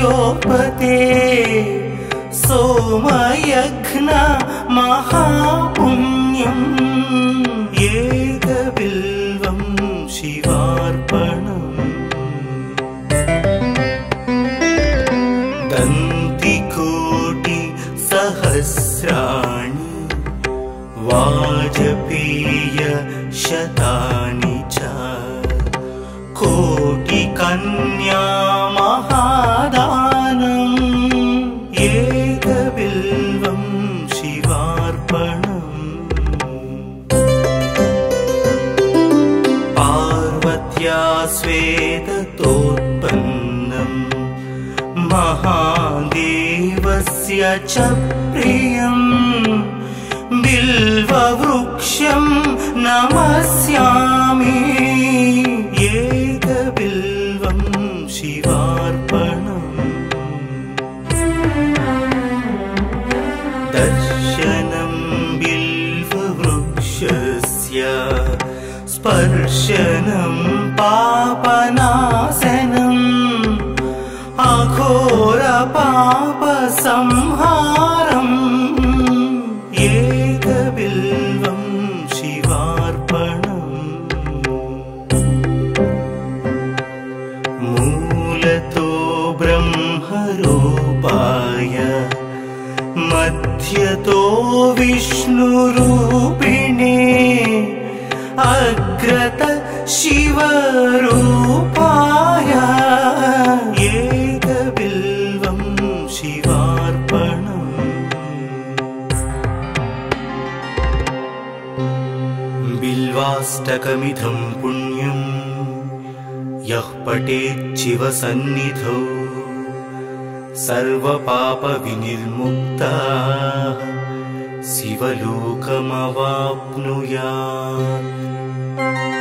योपते सोमयघ्ना महापुण्यम्। एकबिल्वं शिवार्पणम्। दन्तिकोटिसहस्राणि। वा च प्रियम् बिल्वृक्षम् नमस्यामि। वस्यामि शिवार्पणम्। दर्शनं बिल्ववृक्षस्य स्पर्शनं पापनाशनम्। अघोरपापसम् विष्णुरूपिणे अग्रत शिवरूपाय एकबिल्वं शिवार्पणम्। बिल्वाष्टकमिधं पुण्यम् यः पठेच्छिवसन्निधो सर्वपापविनिर्मुक्ता। शिवलोकमवाप्नुयात्।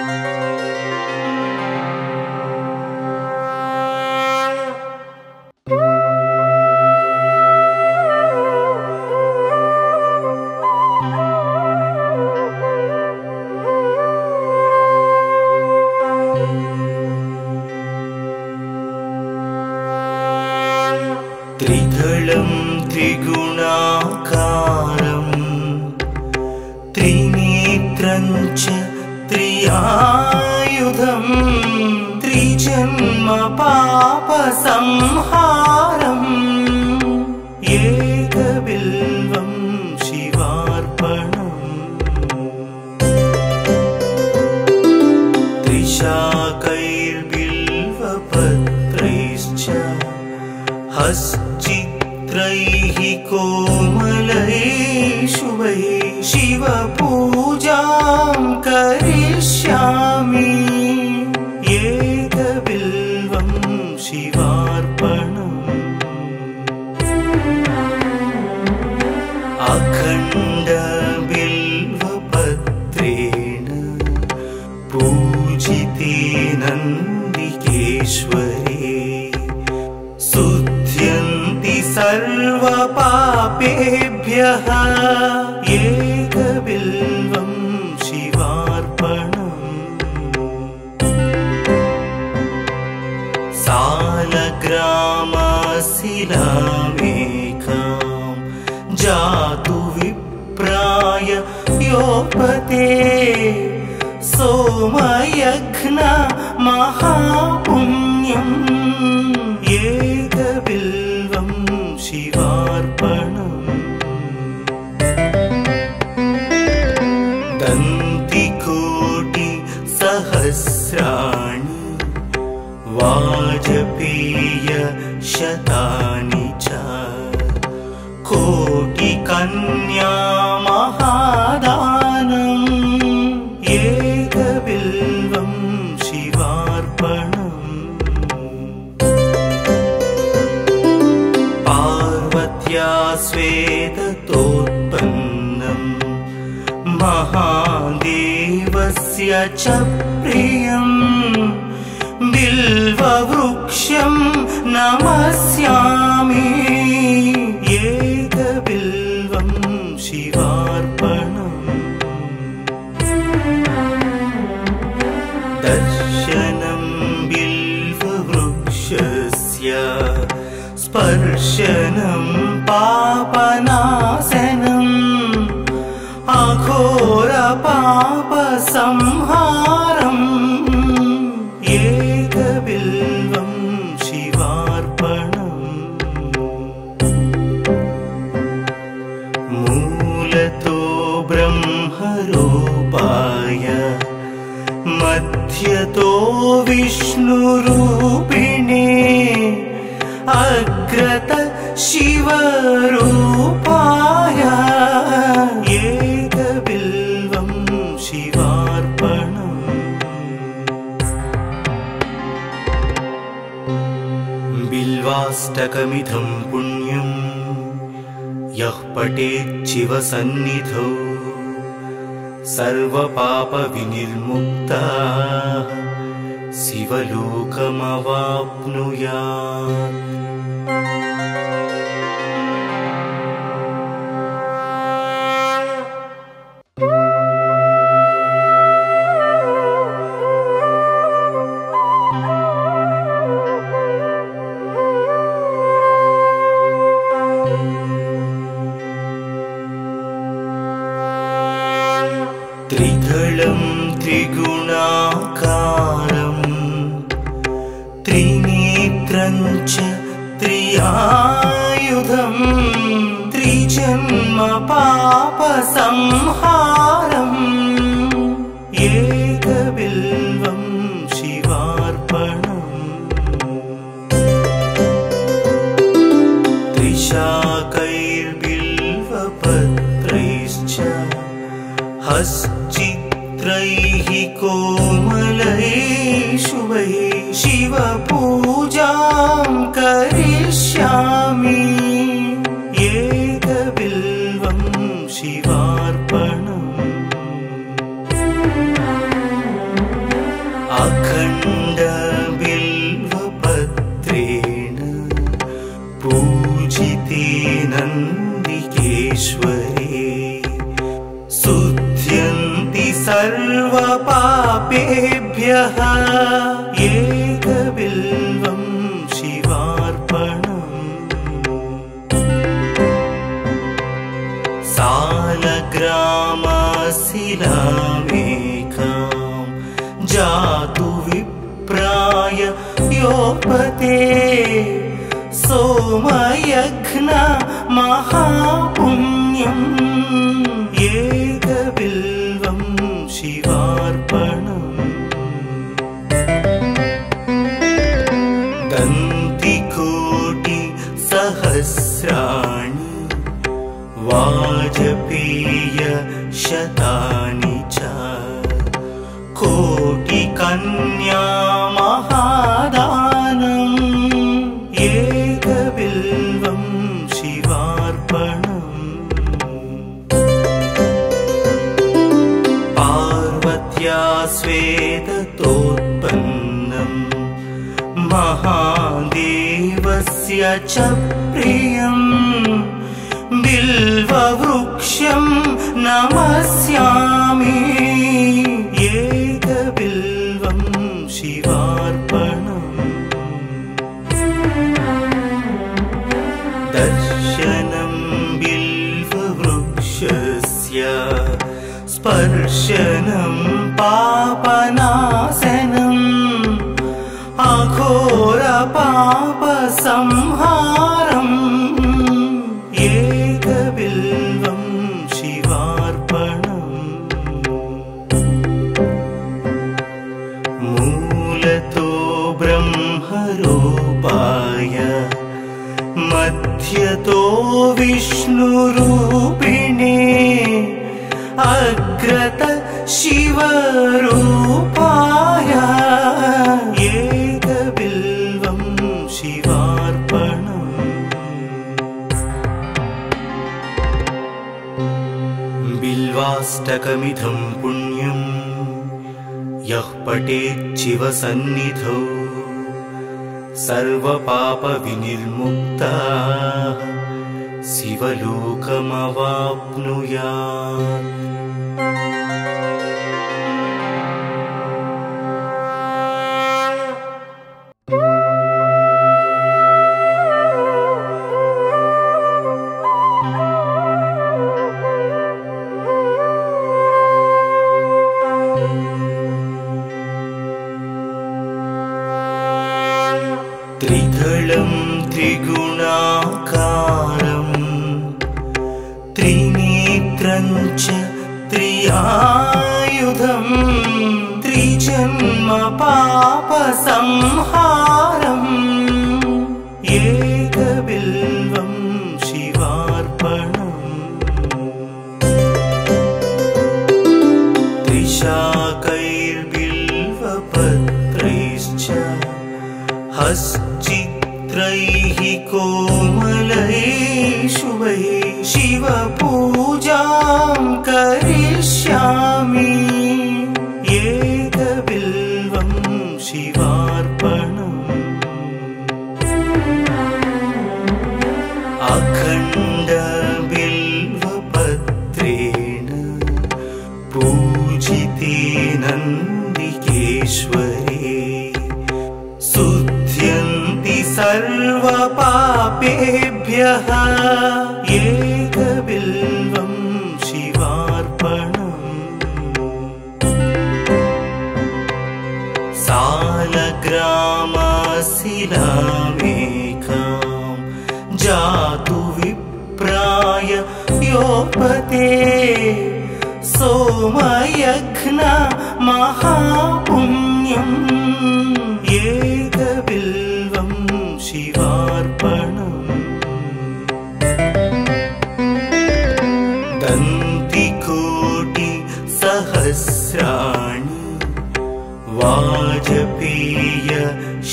च प्रियम् बिल्ववृक्षं नमस्यामि। एकबिल्वं शिवार्पणम्। दर्शनं बिल्ववृक्षस्य स्पर्शनं पापनाशनम्। अघोरपापसंहारम् विष्णुरूपिणे अग्रत शिवरूपाय एकबिल्वं शिवार्पणम्। बिल्वाष्टकमिदं पुण्यम् यः पठेच्छिवसन्निधौ सर्वपापविनिर्मुक्ता शिवलोकमवाप्नुयात् त्रिशाकैर्बिल्वपत्रैश्च हश्चित्रैः कोमलैः शुभैः शिवपूजां सर्वपापेभ्यः एकबिल्वं शिवार्पणम्। सालग्रामशिलामेकां जातु विप्राय योपते। सोमयघ्न महापुण्यम् शतानि च। कोटिकन्या महादानम् एकबिल्वं शिवार्पणम्। पार्वत्या स्वेदतोत्पन्नम् महादेवस्य च प्रियम्। बिल्ववृक्षं नमस्यामि। एकबिल्वं शिवार्पणम्। दर्शनं बिल्ववृक्षस्य स्पर्शनं पापनाशनम् अघोरपापसंहारम् विष्णुरूपिणे अग्रत शिवरूपाय। एकबिल्वं शिवार्पणम्। बिल्वास्तकमिधम् पुण्यम् यः पठे सर्वपापविनिर्मुक्ता। शिवलोकमवाप्नुया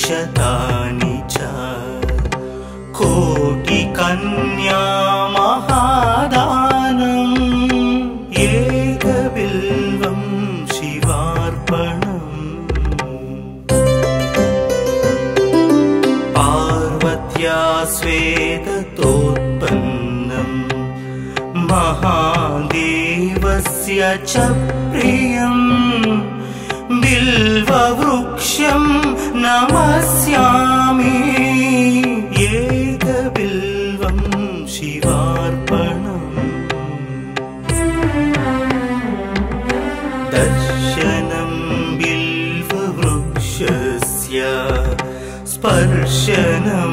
शतानि च। कोटिकन्या महादानम् एकबिल्वं शिवार्पणम्। पार्वत्या स्वेदतोत्पन्नम् महादेवस्य च नमस्यामि। एकबिल्वं शिवार्पणम्। दर्शनं बिल्ववृक्षस्य स्पर्शनम्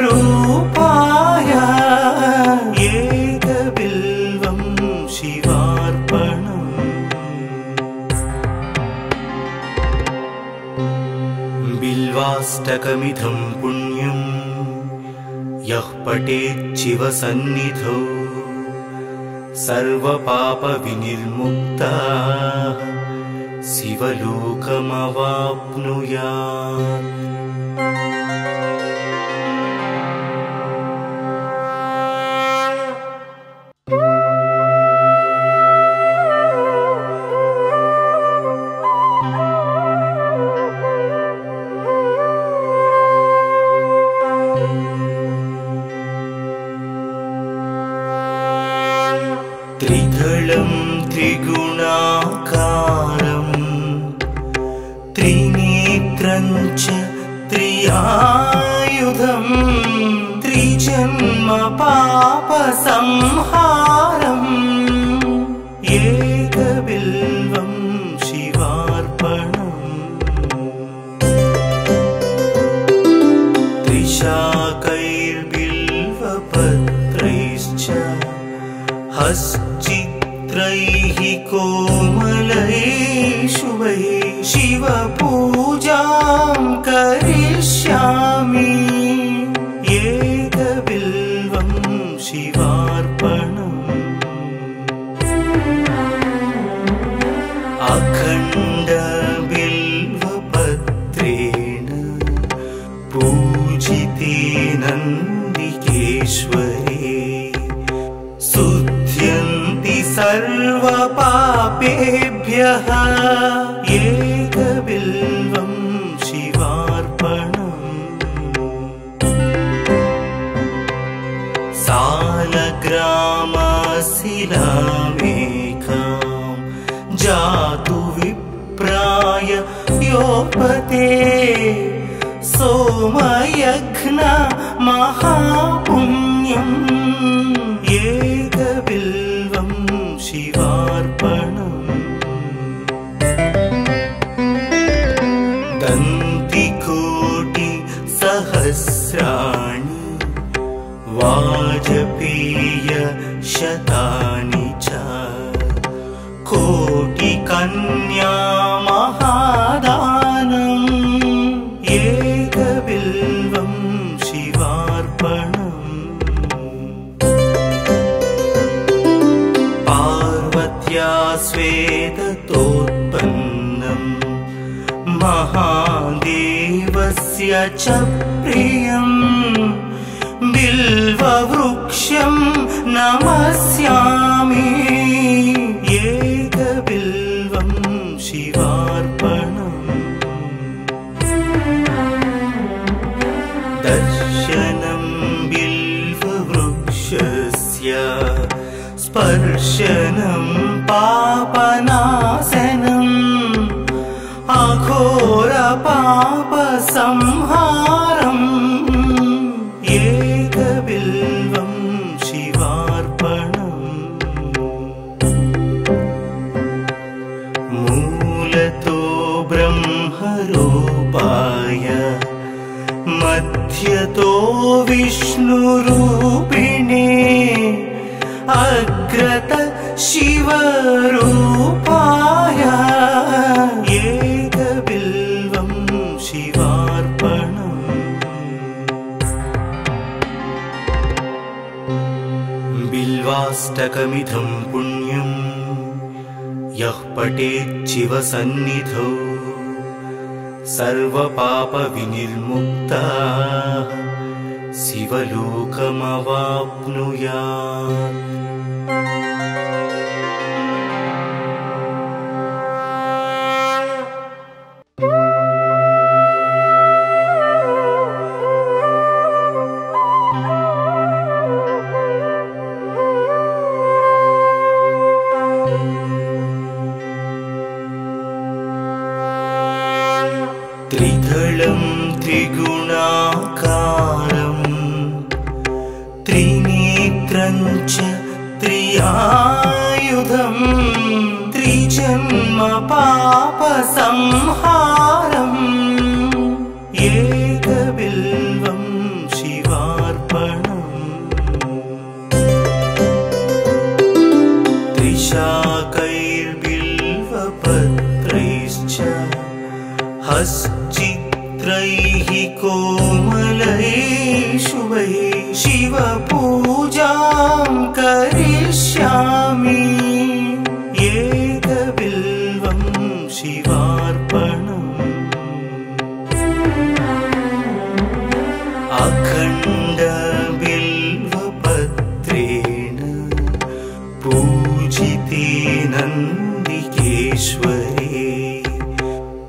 रूपाया शिवार्पणम्। बिल्वाष्टकमिधम् पुण्यम् यः पठेच्छिवसन्निधौ। सर्वपापविनिर्मुक्ता शिवलोकमवाप्नुयात्। सोमयघ्न महापुण्यम् एकबिल्वं शिवार्पणम् दन्तिकोटि सहस्राणि वाजपेय शतानि च कोटिकन्या महादेवस्य च प्रियम् बिल्ववृक्षं नमस्यामि। एकबिल्वं शिवार्पणम्। दर्शनं बिल्ववृक्षस्य स्पर्शनं पापनाशनम् अघोरपापसंहारम् एकबिल्वं शिवार्पणम्। मूलतो ब्रह्मरूपाय मध्यतो विष्णुरूपिणे अग्रत शिवरूपाय बिल्वाष्टकमिदं पुण्यम्। यः पठेच्छिवसन्निधौ सर्वपापविनिर्मुक्ता शिवलोकमवाप्नुयात् करिष्यामि एकबिल्वं शिवार्पणम्। अखण्डबिल्वपत्रेण पूजिते नन्दिकेश्वरे।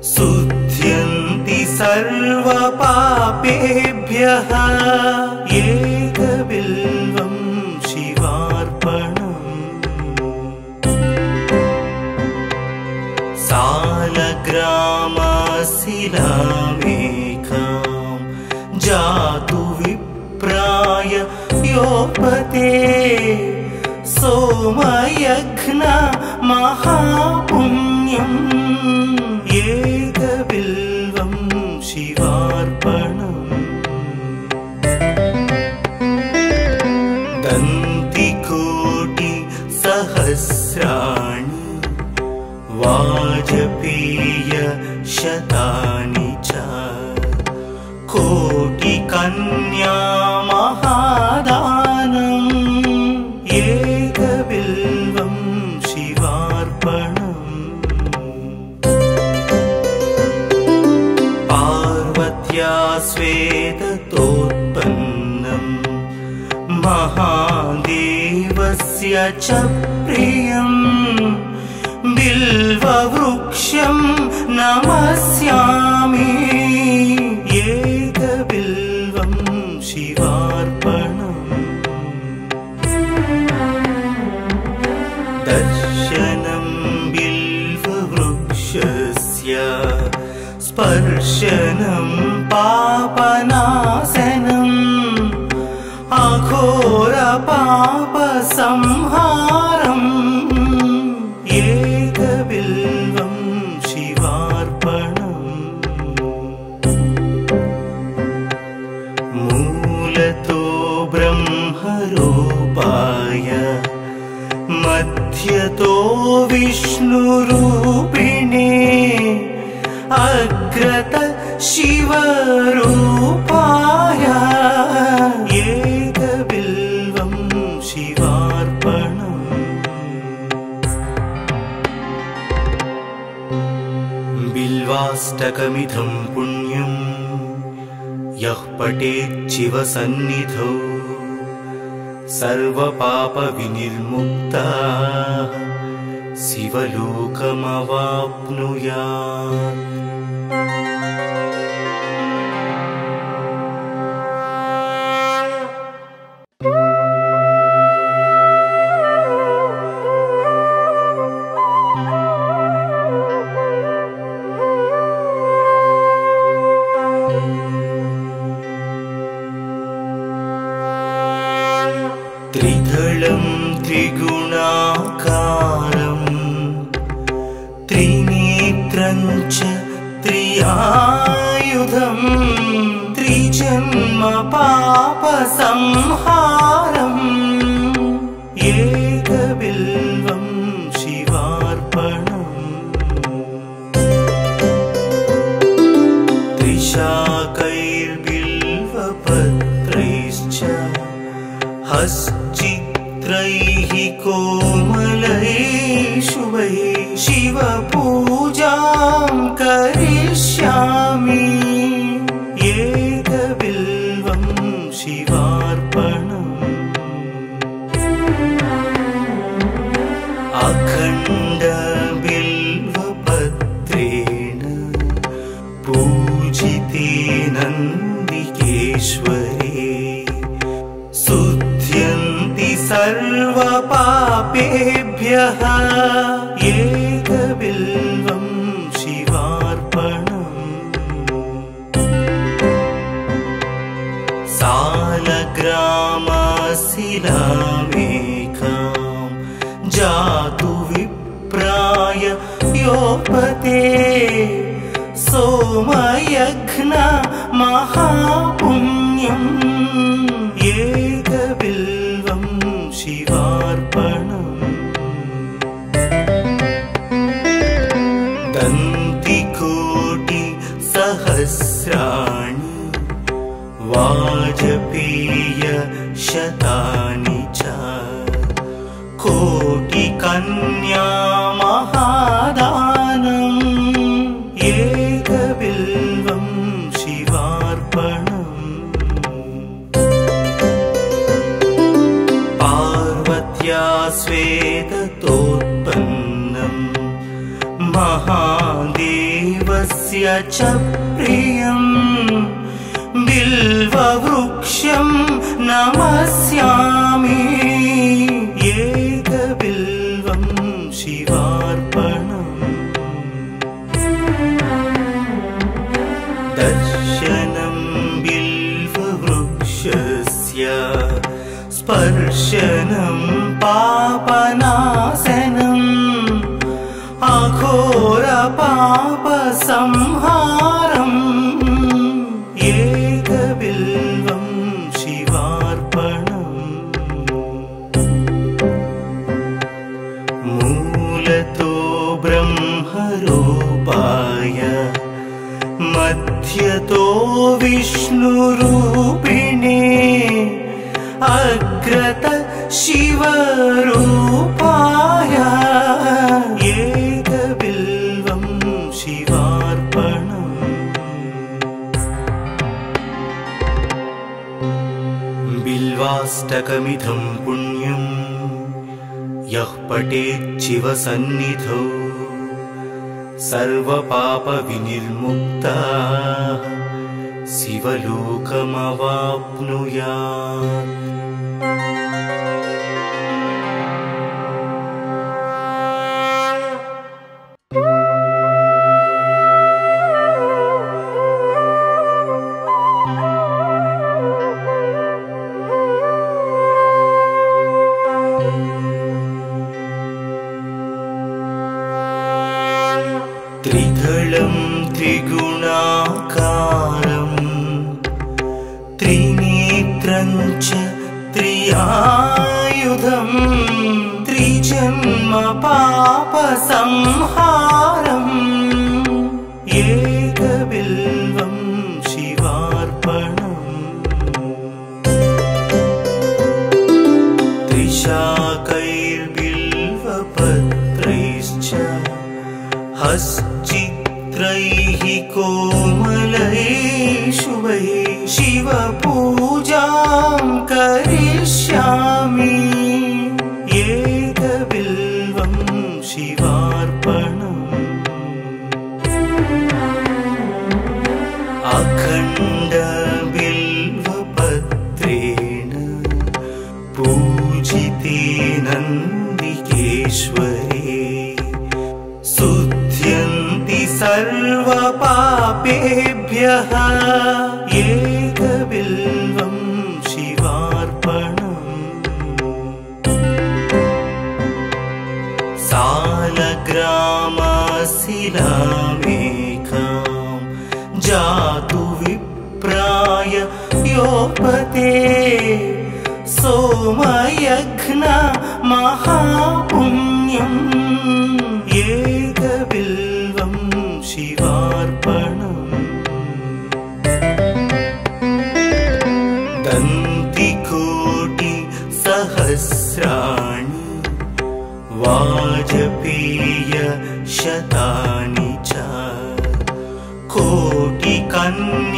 शुध्यन्ति सर्वपापेभ्यः सालग्रामशिलामेकां जातु विप्राय योपते सोमयघ्न महापुण्यम् एकबिल्वं शिवार्पणम्। दन्तिकोटि सहस्राणि सहस्राणि वाजपेय शतानि च। कोटिकन्या महादानम् एकबिल्वं शिवार्पणम्। पार्वत्या स्वेदतोत्पन्नम् महादेवस्य च प्रियम्। बिल्ववृक्षं नमस्यामि। एकबिल्वं शिवार्पणम्। दर्शनं बिल्ववृक्षस्य स्पर्शनं पापनाशनम् अघोरपापसंहारम् शिवरूपाय एकबिल्वं शिवार्पणम्। बिल्वाष्टकमिदं पुण्यम् यः पठेच्छिवसन्निधौ। सर्वपापविनिर्मुक्ता शिवलोकमवाप्नुयात् त्रिजन्म पापसंहारम् एकबिल्वं शिवार्पणम्। त्रिशाकैर्बिल्वपत्रैश्च हश्चित्रैः कोमलैः सर्वपापेभ्यः एकबिल्वं शिवार्पणम् सालग्रामशिलामेकां जातु विप्राय योपते सोमयघ्न महापुण्यम् एकबिल्वं शतानि च। कोटिकन्या महादानम् एकबिल्वं शिवार्पणम्। पार्वत्या स्वेदतोत्पन्नम् महादेवस्य च प्रियम्। बिल्ववृक्षं नमस्यामि। एकबिल्वं शिवार्पणम्। दर्शनं बिल्ववृक्षस्य स्पर्शनं पापनाशनम् अघोरपापसंहारम् भानुरूपिणे अग्रत शिवरूपाय। एकबिल्वं शिवार्पणम्। बिल्वाष्टकमिधम् पुण्यम् यः पठेच्छिवसन्निधो। सर्वपापविनिर्मुक्ता। शिवलोकमवाप्नुयात् सोमयघ्न महापुण्यम् एकबिल्वं शिवार्पणम्। दन्तिकोटि सहस्राणि वाजपेय शतानि च। कोटिकन्या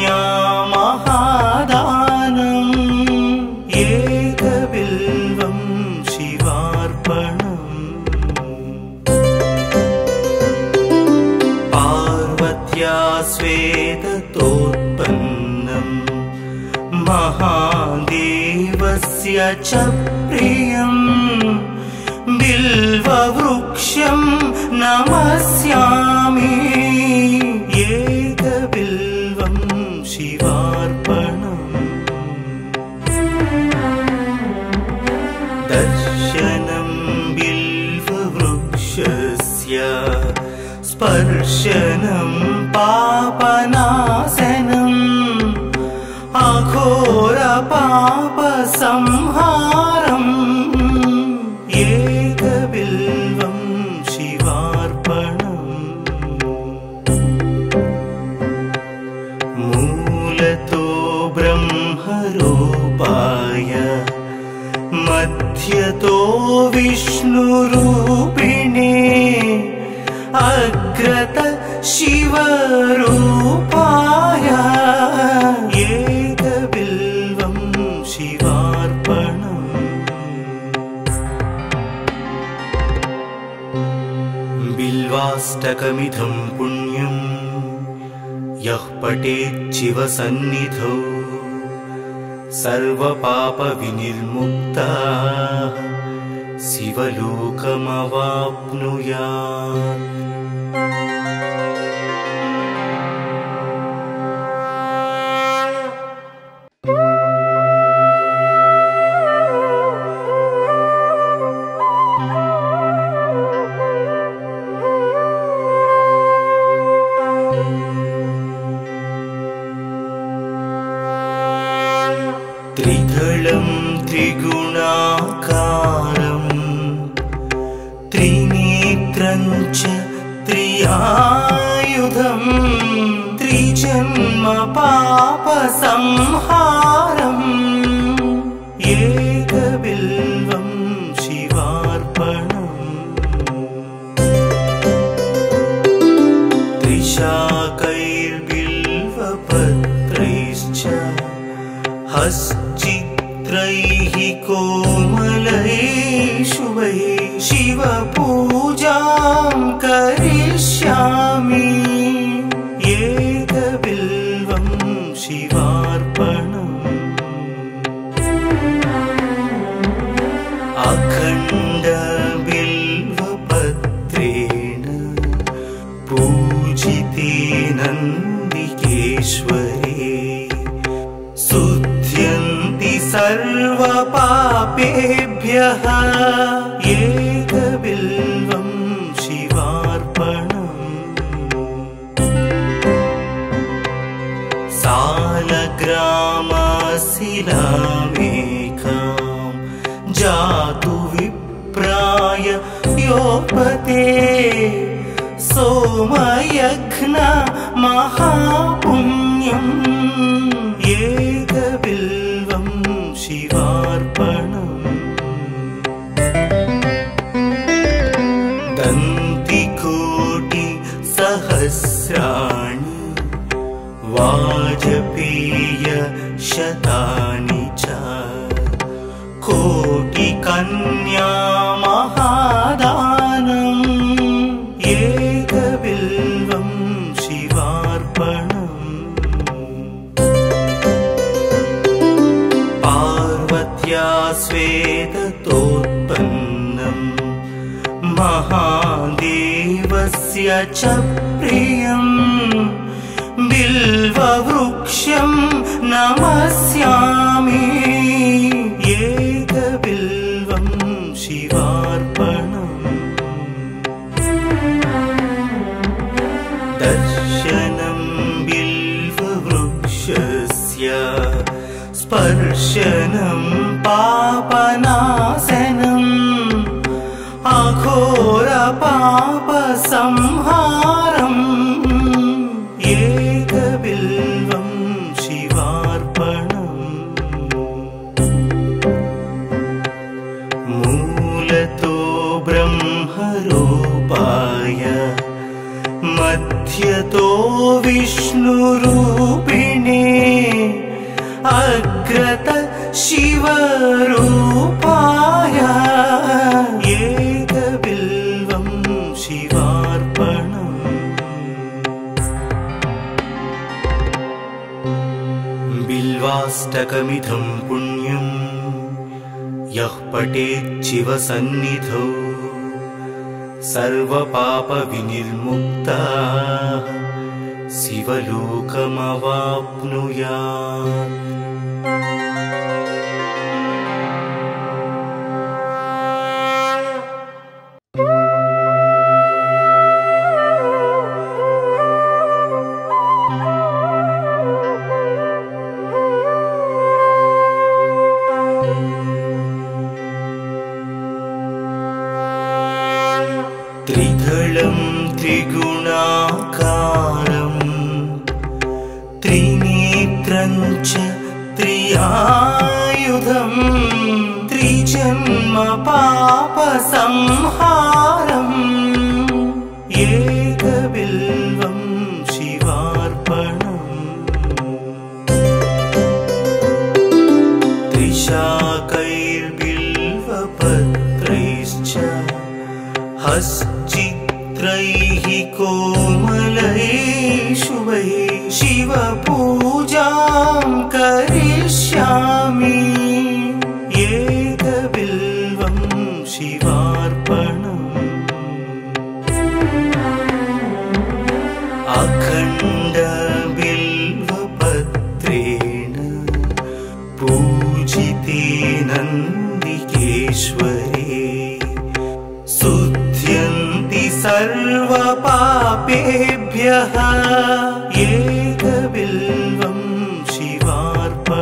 महादेवस्य च प्रियम् बिल्ववृक्षं नमस्यामि। एकबिल्वं शिवार्पणम्। दर्शनं बिल्ववृक्षस्य स्पर्शनं पापनाशनम् अघोरपापसंहारम् एकबिल्वं शिवार्पणम् मूलतो ब्रह्मरूपाय मध्यतो विष्णुरूपिणे अग्रत शिवरूपाय बिल्वाष्टकमिदं पुण्यम् यः पठेच्छिवसन्निधौ सर्वपापविनिर्मुक्ता शिवलोकमवाप्नुयात् पूजिते नन्दिकेश्वरे। शुध्यन्ति सर्वपापेभ्यः सोमयघ्न महापुण्यम् एकबिल्वं च प्रियम् बिल्ववृक्षं नमस्यामि। एकबिल्वं शिवार्पणम्। दर्शनं बिल्ववृक्षस्य स्पर्शनं पापनाशनम् अघोरपापसंहारम् एकबिल्वं शिवार्पणम्। मूलतो ब्रह्मरूपाय मध्यतो विष्णुरूपिणे अग्रत शिवरूपाय बिल्वाष्टकमिदं पुण्यम् यः पठेच्छिवसन्निधौ सर्वपापविनिर्मुक्ता शिवलोकमवाप्नुयात् हश्चित्रैः कोमलैः शुभैः शिवपूजां एकबिल्वं शिवार्पणम्।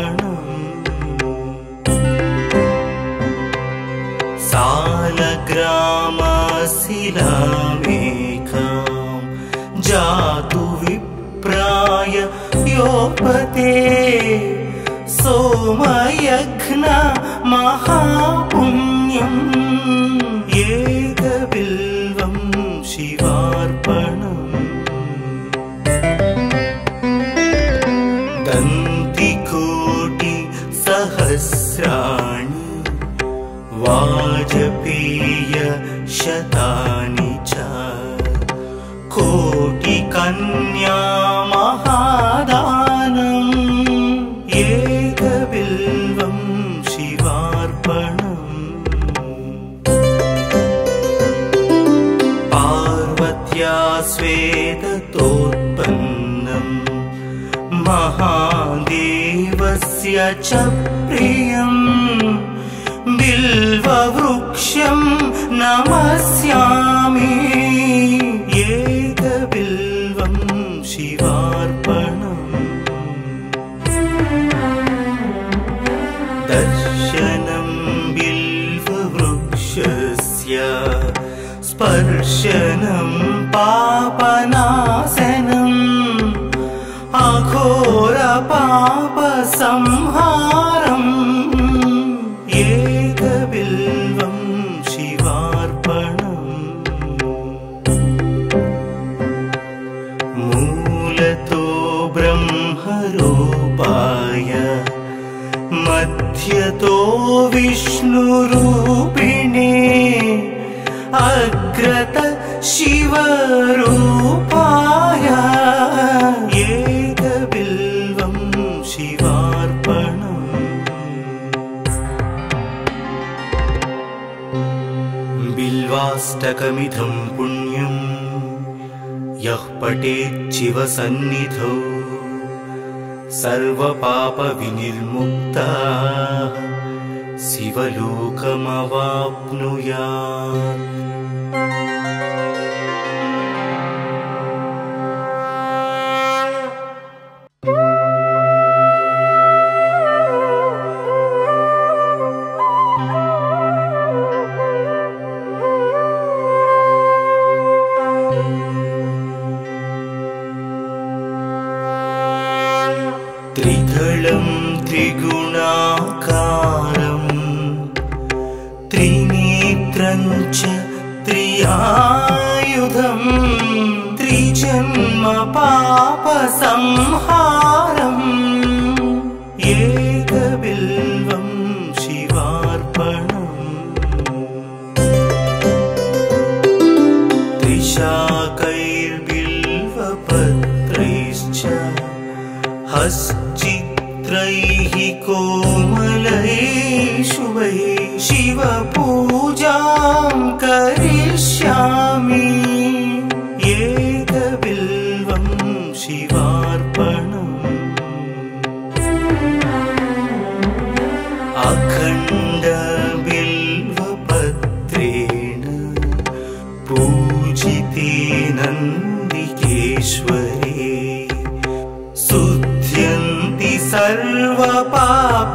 सालग्रामशिलामेकां जातु विप्राय योपते। सोमयघ्न महापुण्यम्। एकबिल्वं शतानि च। कोटिकन्या महादानम् एकबिल्वं शिवार्पणम्। पार्वत्या स्वेदतोत्पन्नम् महादेवस्य च प्रियम्। बिल्ववृक्षं नमस्यामि। एकबिल्वं शिवार्पणम्। दर्शनं बिल्ववृक्षस्य स्पर्शनं पापनाशनम्। अघोरपापसंहारम् मध्यतो विष्णुरूपिणे अग्रत शिवरूपाय एकबिल्वं शिवार्पणम्। बिल्वाष्टकमिदं पुण्यम् यः पठेच्छिवसन्निधौ सर्वपापविनिर्मुक्ता शिवलोकमवाप्नुयात् त्रिदलं त्रिगुणाकारम् त्रिनेत्रं च त्रियायुधम् त्रिजन्म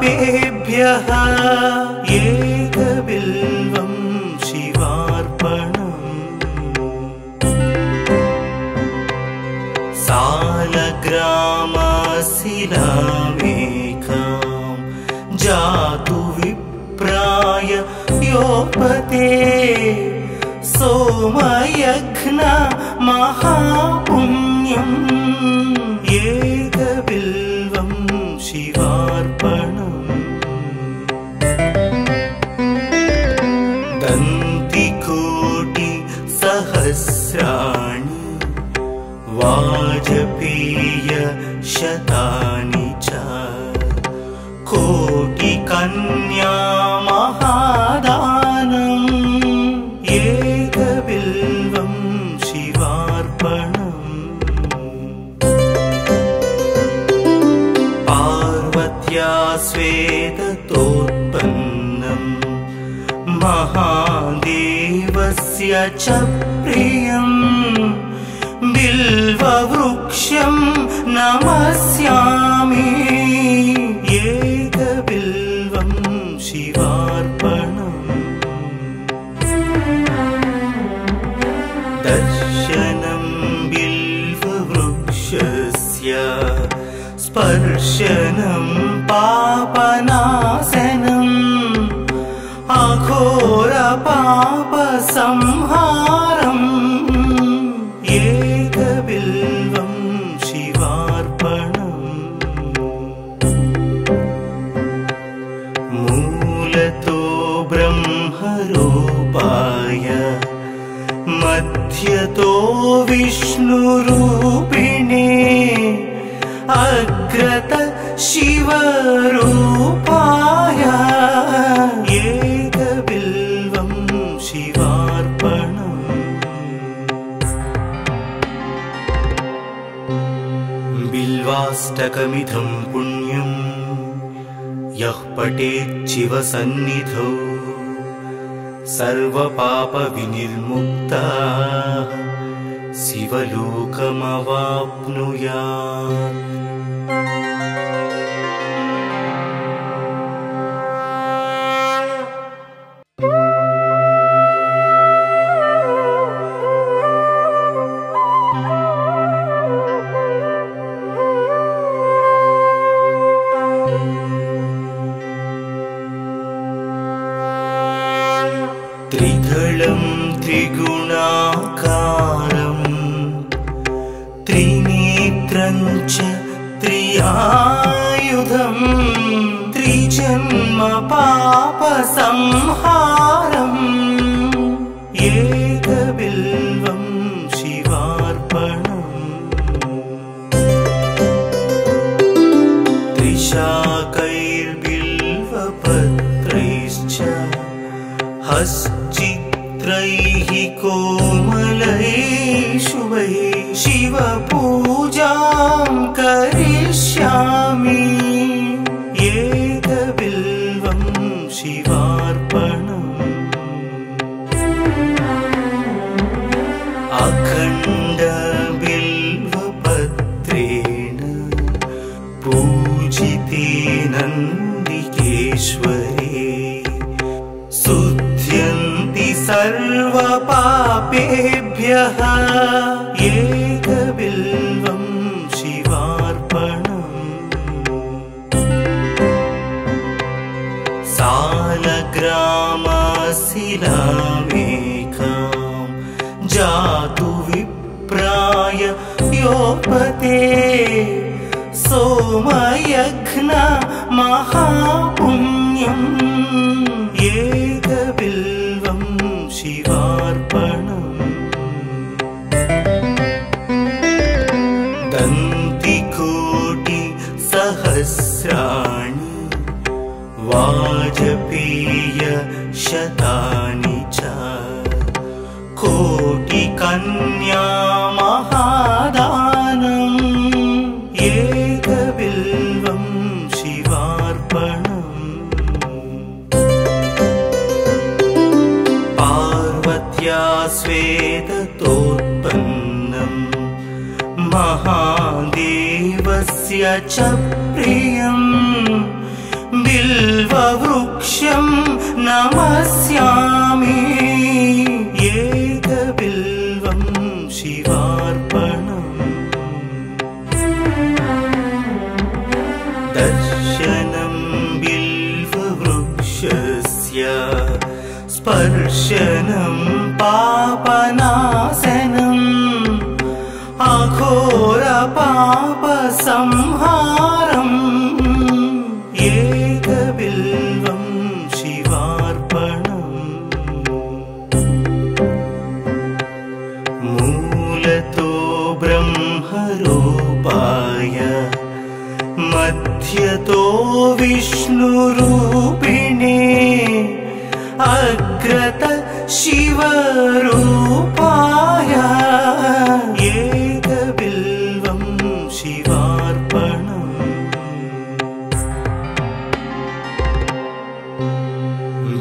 सर्वपापेभ्यः एकबिल्वं शिवार्पणम्। सालग्रामशिलामेकां जातु विप्राय योपते। सोमयघ्न महापुण्यम् सहस्राणि वाजपेय शतानि च। कोटिकन्या महादानम् एकबिल्वं शिवार्पणम्। पार्वत्या स्वेदतोत्पन्नम् महादेवस्य च प्रियम् बिल्ववृक्षं नमस्यामि एकबिल्वं शिवार्पणम् दर्शनं बिल्ववृक्षस्य स्पर्शनं पापनाशनम् अघोरपापसंहारम् विष्णुरूपिणे अग्रत शिवरूपाय। एकबिल्वं शिवार्पणम्। बिल्वाष्टकमिधं पुण्यं यः पठेच्छिवसन्निधौ सर्वपापविनिर्मुक्ता शिवलोकमवाप्नुयात् पापसंहारम् सालग्रामशिलामेकां जातु विप्राय योपते। सोमयघ्न महापुण्यम्। एकबिल्वं शिवार्पणम् शतानि च। कोटिकन्या महादानम् एकबिल्वं शिवार्पणम्। पार्वत्या स्वेदतोत्पन्नम् महादेवस्य च प्रियम्। बिल्ववृक्षं नमस्यामि। एकबिल्वं शिवार्पणम्। दर्शनं बिल्ववृक्षस्य स्पर्शनं पापनाशनम्। अघोरपापसंहारम् मध्यतो विष्णुरूपिणे अग्रत शिवरूपाय एकबिल्वं शिवार्पणम्।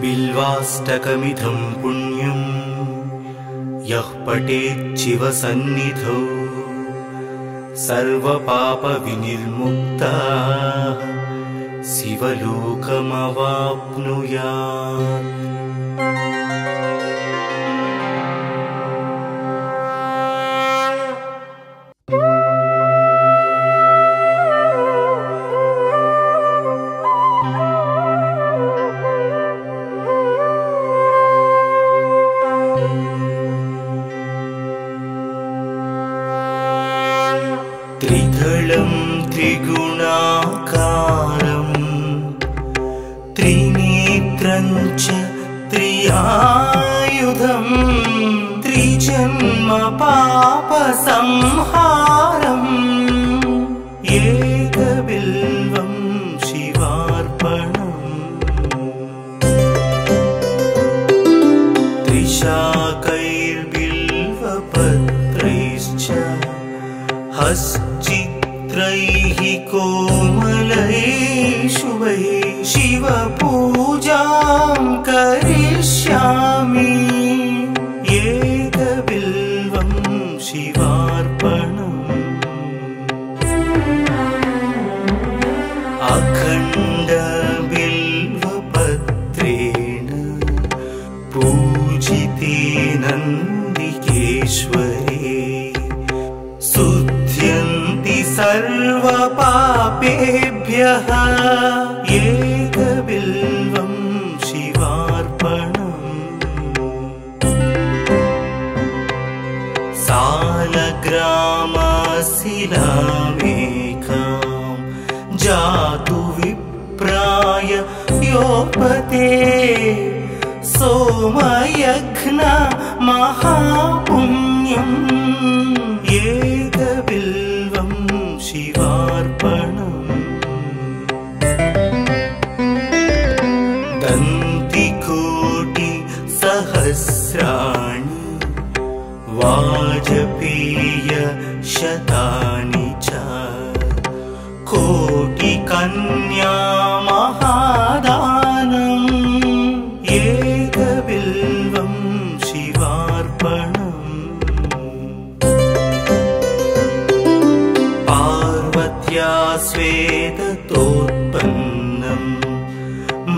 बिल्वाष्टकमिधं पुण्यं यः पठेच्छिवसन्निधौ सर्वपापविनिर्मुक्ता शिवलोकमवाप्नुयात् शिवार्पणम्। अखण्डबिल्वपत्रेण पूजिते नन्दिकेश्वरे। शुध्यन्ति सर्वपापेभ्यः योपते सोमयघ्न महापुण्यम्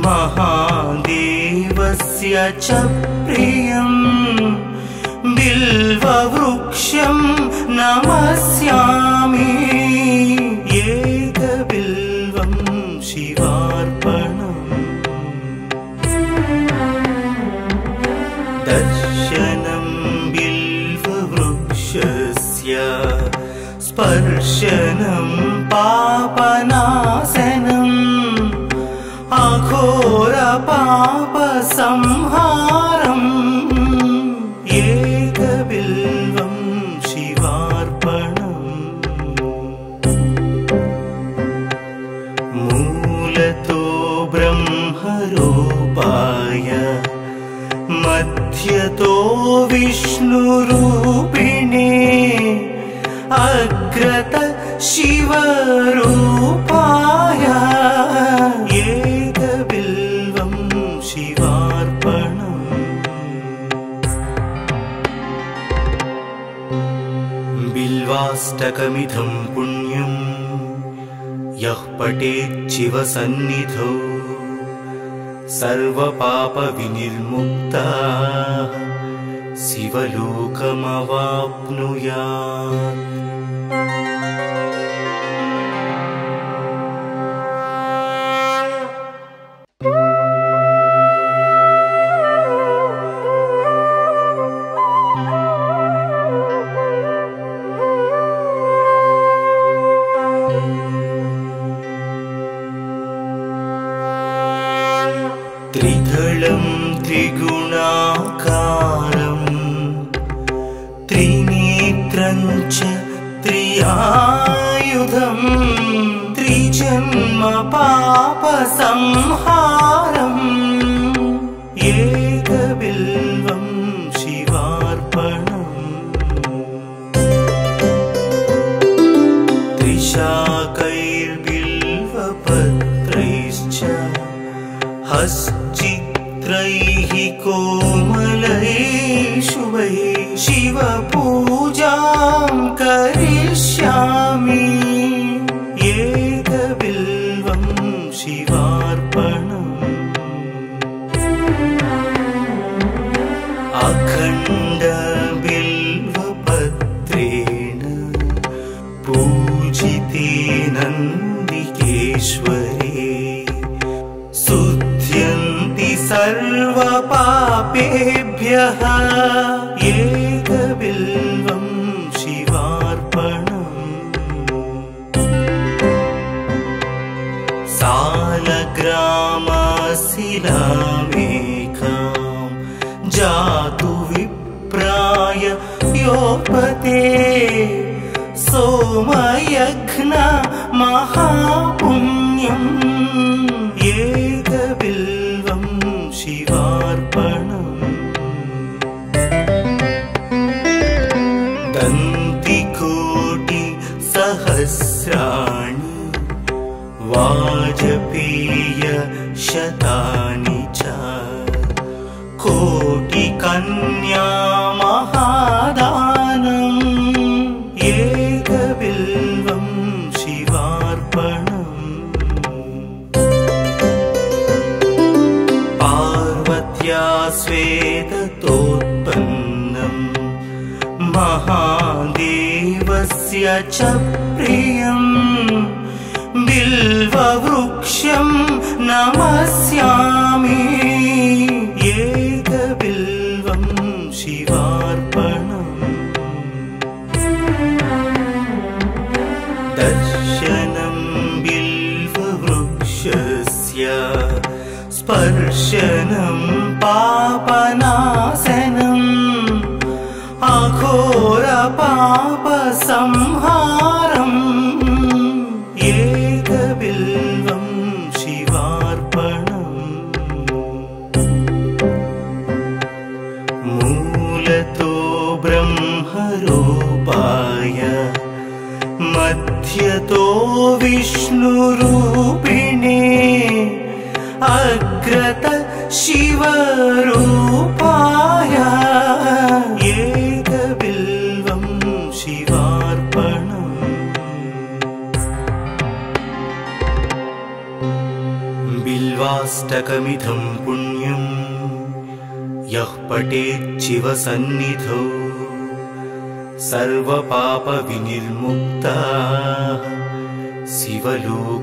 महादेवस्य च प्रियम् बिल्ववृक्षं नमस्यामि। एकबिल्वं शिवार्पणम्। दर्शनं बिल्ववृक्षस्य स्पर्शनं पापनाशनम् अघोरपापसंहारम् एकबिल्वं शिवार्पणम् मूलतो ब्रह्मरूपाय मध्यतो विष्णुरूपिणे अग्रत शिवरूपाय बिल्वाष्टकमिदं पुण्यम् यः पठेच्छिवसन्निधौ सर्वपापविनिर्मुक्ताः शिवलोकमवाप्नुयात् पापसंहारम् सोमयघ्न महापुण्यम् महादेवस्य च प्रियम् बिल्ववृक्षं नमस्यामि। एकबिल्वं शिवार्पणम्। दर्शनं बिल्ववृक्षस्य स्पर्शनं पापनाशनम् अघोरपापसंहारम् एकबिल्वं शिवार्पणम् मूलतो ब्रह्मरूपाय मध्यतो विष्णुरूपिणे अग्रत शिवरूपाय बिल्वाष्टकमिदं पुण्यम् यः पठेच्छिवसन्निधौ सर्वपापविनिर्मुक्ता शिवलोकमवाप्नुयात्